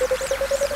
Música